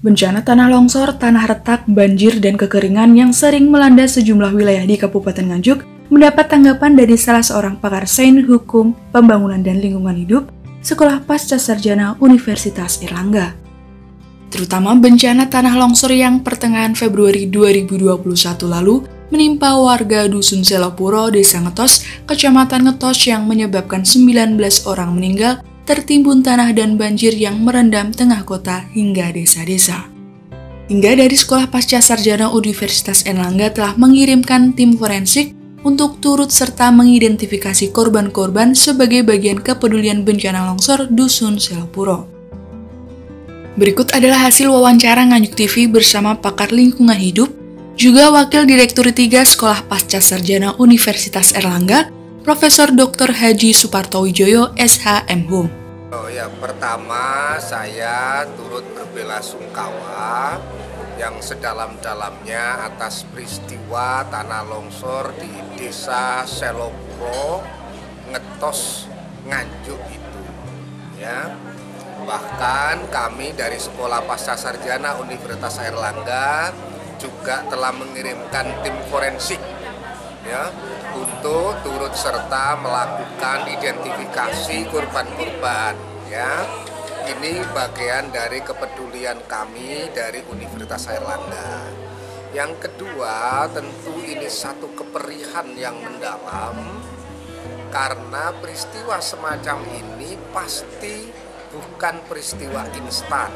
Bencana tanah longsor, tanah retak, banjir, dan kekeringan yang sering melanda sejumlah wilayah di Kabupaten Nganjuk mendapat tanggapan dari salah seorang pakar sains hukum, pembangunan, dan lingkungan hidup Sekolah Pasca Sarjana Universitas Erlangga. Terutama bencana tanah longsor yang pertengahan Februari 2021 lalu menimpa warga Dusun Selopuro, Desa Ngetos, Kecamatan Ngetos yang menyebabkan 19 orang meninggal tertimbun tanah dan banjir yang merendam tengah kota hingga desa-desa. Hingga dari Sekolah Pasca Sarjana Universitas Erlangga telah mengirimkan tim forensik untuk turut serta mengidentifikasi korban-korban sebagai bagian kepedulian bencana longsor Dusun Selopuro. Berikut adalah hasil wawancara Nganyuk TV bersama pakar lingkungan hidup, juga Wakil Direktur 3 Sekolah Pasca Sarjana Universitas Erlangga, Profesor Dr. Haji Suparto Wijoyo, SHM Oh ya, pertama saya turut berbela sungkawa yang sedalam-dalamnya atas peristiwa tanah longsor di Desa Selopuro, Ngetos, Nganjuk itu. Ya. Bahkan kami dari Sekolah Pasca Sarjana Universitas Airlangga juga telah mengirimkan tim forensik ya untuk turut serta melakukan identifikasi korban-korban ya. Ini bagian dari kepedulian kami dari Universitas Airlangga. Yang kedua, tentu ini satu keperihan yang mendalam karena peristiwa semacam ini pasti bukan peristiwa instan.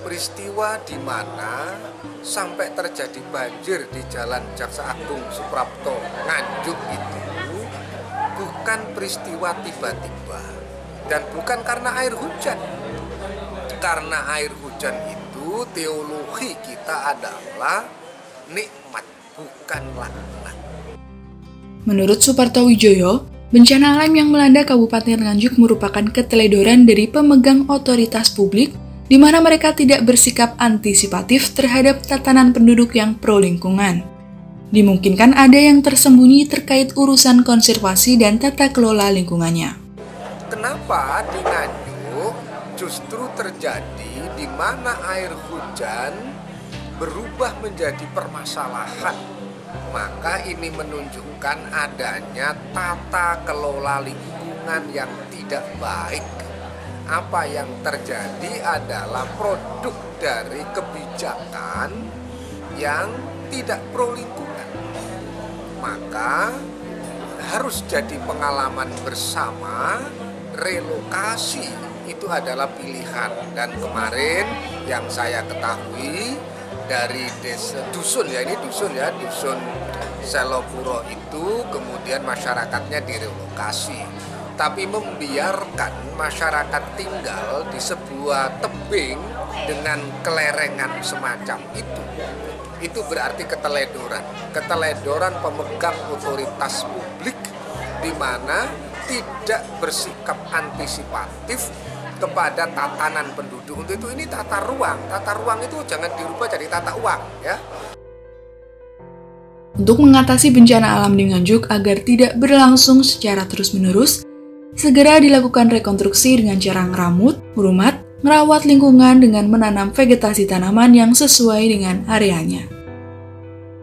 Peristiwa di mana sampai terjadi banjir di Jalan Jaksa Agung Suprapto Nganjuk itu bukan peristiwa tiba-tiba dan bukan karena air hujan. Karena air hujan itu teologi kita adalah nikmat bukan laknat. Menurut Suparto Wijoyo, bencana alam yang melanda Kabupaten Nganjuk merupakan keteledoran dari pemegang otoritas publik di mana mereka tidak bersikap antisipatif terhadap tatanan penduduk yang pro lingkungan. Dimungkinkan ada yang tersembunyi terkait urusan konservasi dan tata kelola lingkungannya. Kenapa di Nganjuk justru terjadi di mana air hujan berubah menjadi permasalahan? Maka ini menunjukkan adanya tata kelola lingkungan yang tidak baik apa yang terjadi adalah produk dari kebijakan yang tidak pro lingkungan. Maka harus jadi pengalaman bersama relokasi itu adalah pilihan dan kemarin yang saya ketahui dari desa dusun ya ini dusun ya dusun Selopuro itu kemudian masyarakatnya direlokasi tapi membiarkan masyarakat tinggal di sebuah tebing dengan kelerengan semacam itu. Itu berarti keteledoran. Keteledoran pemegang otoritas publik di mana tidak bersikap antisipatif kepada tatanan penduduk. Untuk itu ini tata ruang. Tata ruang itu jangan dirubah jadi tata uang ya. Untuk mengatasi bencana alam di Nganjuk agar tidak berlangsung secara terus-menerus, Segera dilakukan rekonstruksi dengan cara ngeramut, merumat, merawat lingkungan dengan menanam vegetasi tanaman yang sesuai dengan areanya.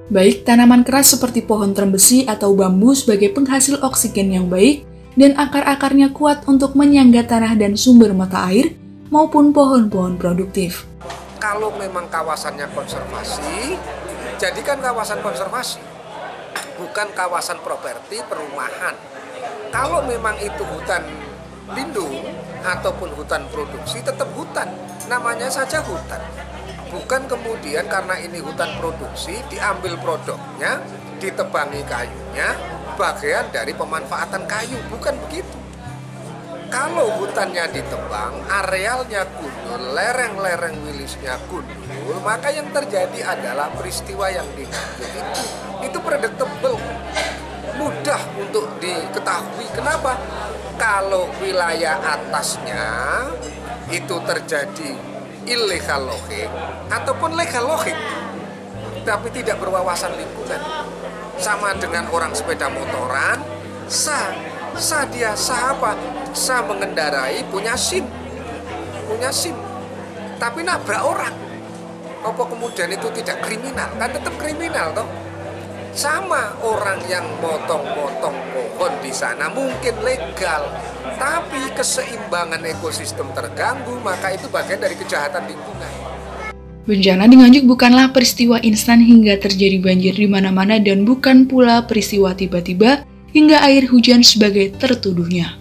Baik tanaman keras seperti pohon trembesi atau bambu sebagai penghasil oksigen yang baik dan akar-akarnya kuat untuk menyangga tanah dan sumber mata air maupun pohon-pohon produktif. Kalau memang kawasannya konservasi, jadikan kawasan konservasi, bukan kawasan properti perumahan kalau memang itu hutan lindung ataupun hutan produksi tetap hutan. Namanya saja hutan. Bukan kemudian karena ini hutan produksi diambil produknya ditebangi kayunya bagian dari pemanfaatan kayu. Bukan begitu. Kalau hutannya ditebang, arealnya gundul, lereng-lereng wilisnya gundul, maka yang terjadi adalah peristiwa yang dimaksud itu. Itu predictable untuk diketahui. Kenapa? Kalau wilayah atasnya itu terjadi illegal logging ataupun legal logging, tapi tidak berwawasan lingkungan, sama dengan orang sepeda motoran, sah, sah dia sah apa? Sah mengendarai punya SIM, punya SIM. tapi nabrak orang apa kemudian itu tidak kriminal kan tetap kriminal toh sama orang yang motong-motong pohon di sana mungkin legal tapi keseimbangan ekosistem terganggu maka itu bagian dari kejahatan lingkungan Bencana di Nganjuk bukanlah peristiwa instan hingga terjadi banjir di mana-mana dan bukan pula peristiwa tiba-tiba hingga air hujan sebagai tertuduhnya.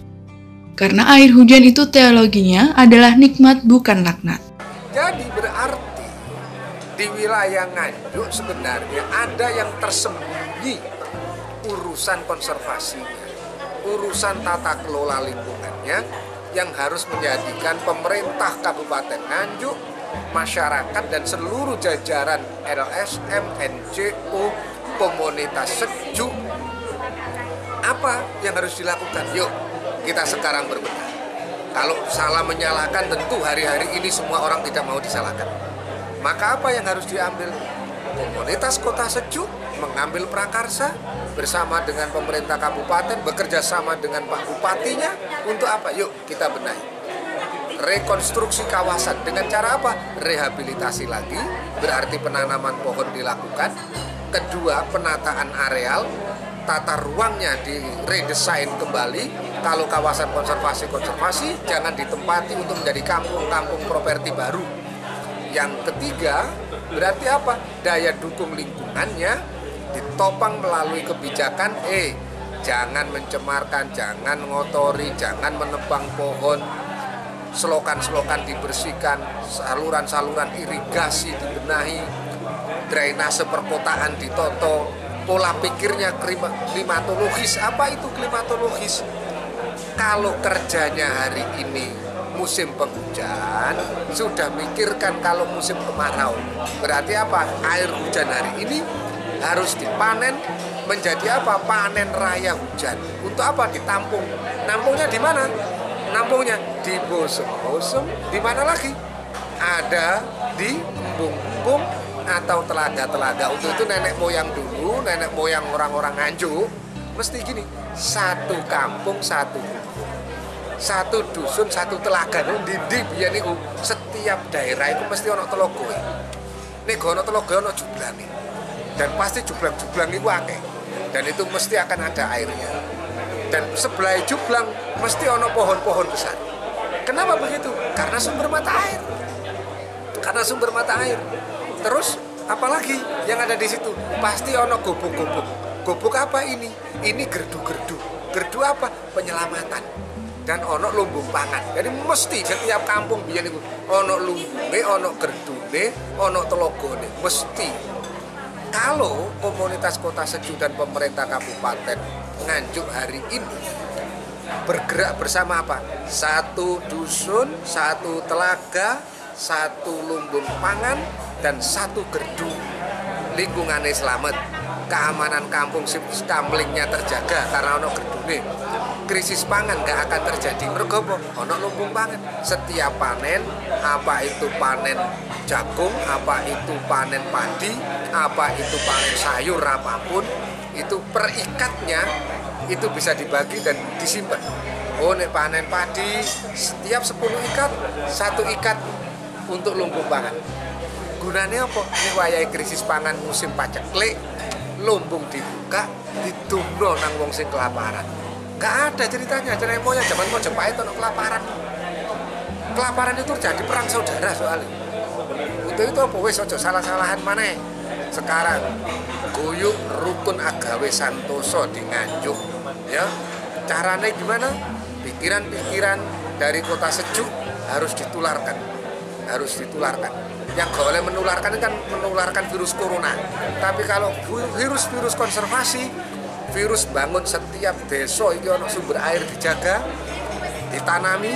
Karena air hujan itu teologinya adalah nikmat bukan laknat. Jadi berarti di wilayah Nganjuk sebenarnya ada yang tersembunyi urusan konservasinya, urusan tata kelola lingkungannya yang harus menjadikan pemerintah Kabupaten Nganjuk masyarakat dan seluruh jajaran LSM, NGO, komunitas sejuk apa yang harus dilakukan? Yuk, kita sekarang berbenah. Kalau salah menyalahkan tentu hari-hari ini semua orang tidak mau disalahkan. Maka apa yang harus diambil? Komunitas Kota Sejuk mengambil prakarsa bersama dengan pemerintah kabupaten bekerja sama dengan Pak Bupatinya untuk apa? Yuk kita benahi rekonstruksi kawasan dengan cara apa? Rehabilitasi lagi, berarti penanaman pohon dilakukan. Kedua, penataan areal, tata ruangnya diredesain kembali. Kalau kawasan konservasi-konservasi jangan ditempati untuk menjadi kampung-kampung properti baru. Yang ketiga, berarti apa? Daya dukung lingkungannya ditopang melalui kebijakan eh jangan mencemarkan, jangan ngotori, jangan menebang pohon, selokan-selokan dibersihkan, saluran-saluran irigasi dibenahi, drainase perkotaan ditoto, pola pikirnya klimatologis. Apa itu klimatologis? Kalau kerjanya hari ini musim penghujan, sudah mikirkan kalau musim kemarau. Berarti apa? Air hujan hari ini harus dipanen menjadi apa? Panen raya hujan. Untuk apa? Ditampung. Nampungnya di mana? nampungnya di bosem-bosem di mana lagi ada di embung-embung atau telaga-telaga untuk itu nenek moyang dulu nenek moyang orang-orang nganjuk mesti gini satu kampung satu satu dusun satu telaga di di biar niku setiap daerah itu mesti ono telogo ini ono telogo ono jublang dan pasti jublang-jublang itu akeh dan itu mesti akan ada airnya dan sebelah jublang mesti ono pohon-pohon besar. Kenapa begitu? Karena sumber mata air. Karena sumber mata air. Terus apalagi yang ada di situ? Pasti ono gubuk-gubuk. Gubuk apa ini? Ini gerdu-gerdu. Gerdu apa? Penyelamatan. Dan ono lumbung pangan. Jadi mesti setiap kampung biar itu ono lumbunge, ono gerdune, ono telogone. Mesti kalau komunitas kota Seju dan pemerintah kabupaten Nganjuk hari ini bergerak bersama apa? Satu dusun, satu telaga, satu lumbung pangan, dan satu gerdu lingkungannya selamat keamanan kampung kamlingnya terjaga karena ono gerdune krisis pangan gak akan terjadi mergobo ono lumbung pangan setiap panen apa itu panen jagung apa itu panen padi apa itu panen sayur apa pun itu perikatnya itu bisa dibagi dan disimpan. Oh, nek panen padi setiap 10 ikat satu ikat untuk lumbung pangan. Gunanya apa? Ini wayai krisis pangan musim paceklik, lumbung dibuka, ditunggu nang wong sing kelaparan. Gak ada ceritanya, ceritanya moya zaman Jepang itu kelaparan. Kelaparan itu terjadi perang saudara soalnya. Untuk itu apa? Wes ojo salah-salahan mana? Sekarang guyuk rukun agawe santoso di Nganjuk ya. Caranya gimana? Pikiran-pikiran dari kota sejuk harus ditularkan. Harus ditularkan. Yang boleh menularkan kan menularkan virus corona. Tapi kalau virus-virus konservasi virus bangun setiap desa ini ono sumber air dijaga ditanami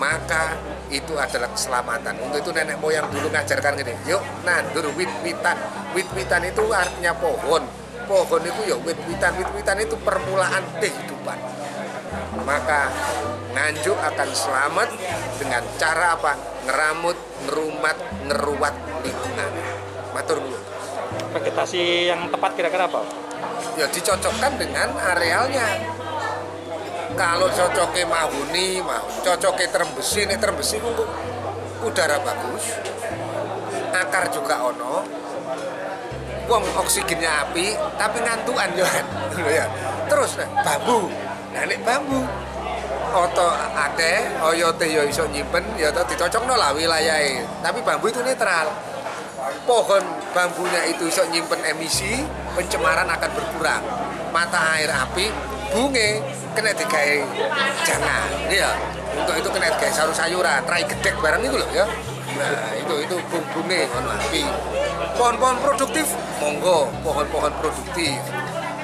maka itu adalah keselamatan. Untuk itu nenek moyang dulu ngajarkan gini, yuk nandur wit-witan. Wit-witan itu artinya pohon. Pohon itu ya wit-witan. Wit-witan itu permulaan kehidupan. Maka Nganjuk akan selamat dengan cara apa? Ngeramut, ngerumat, ngeruat lingkungan. Matur nuwun. Vegetasi yang tepat kira-kira apa? Ya dicocokkan dengan arealnya. Kalau cocoknya mahuni, mau cocoknya terembesi, ini terembesi kudu udara bagus akar juga ono wong oksigennya api tapi ngantuan Johan ya. Terus nah, bambu. Nah nek bambu oto ake oyote yo iso nyimpen ya to dicocokno lah wilayahnya tapi bambu itu netral pohon bambunya itu iso nyimpen emisi pencemaran akan berkurang. Mata air api bunga kena digawe jangan. Ya untuk itu kena digawe sayur sayuran trai gedek barang itu loh ya. Nah itu itu bunga mohon api. Pohon-pohon produktif monggo pohon-pohon produktif.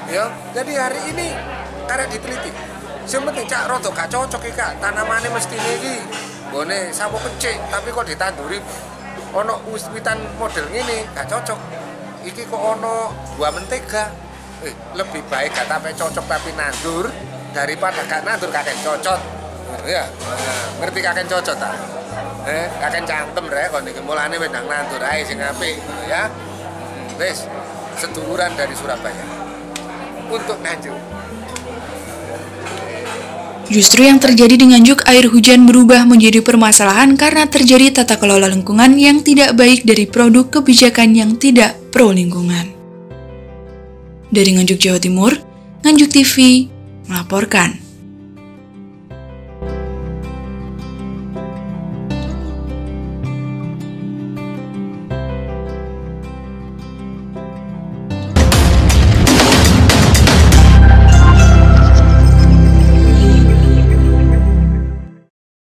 Ya jadi hari ini karena diteliti. Yang penting cak rodo gak cocok iki kak. Tanamannya mesti ini gone sapu kecik tapi kok ditanduri ono witan model ini gak cocok. Iki kok ono buah mentega eh, lebih baik gak sampai cocok tapi nandur daripada gak nandur kakek cocot. Ya ngerti kakek cocot tak? Eh kakek cangkem rek. Kon iki mulane wedang nandur ae sing apik ya? Wis. Seduluran dari Surabaya. Untuk Nganjuk Justru yang terjadi di Nganjuk, air hujan berubah menjadi permasalahan karena terjadi tata kelola lingkungan yang tidak baik dari produk kebijakan yang tidak pro lingkungan. Dari Nganjuk, Jawa Timur, Nganjuk TV melaporkan.